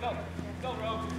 Go, go, Rogue.